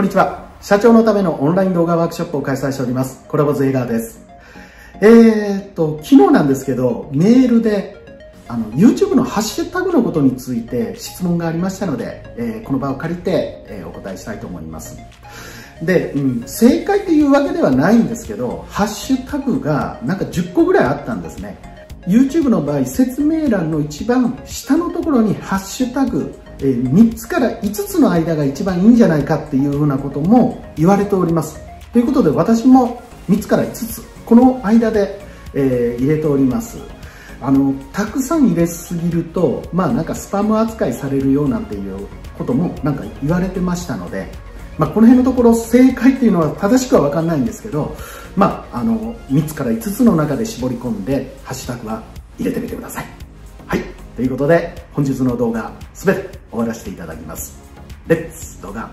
こんにちは。社長のためのオンライン動画ワークショップを開催しております。コラボズ映画です。えー、っと、昨日なんですけど、メールで、あの、YouTube のハッシュタグのことについて質問がありましたので、えー、この場を借りて、えー、お答えしたいと思います。で、うん、正解っていうわけではないんですけど、ハッシュタグがなんか10個ぐらいあったんですね。YouTube の場合、説明欄の一番下のところにハッシュタグえ3つから5つの間が一番いいんじゃないかっていうふうなことも言われております。ということで私も3つから5つ、この間で、えー、入れております。あの、たくさん入れすぎると、まあなんかスパム扱いされるようなんていうこともなんか言われてましたので、まあこの辺のところ正解っていうのは正しくはわかんないんですけど、まああの、3つから5つの中で絞り込んで、ハッシュタグは入れてみてくださ。い。ということで、本日の動画、すべて終わらせていただきます。レッツ動画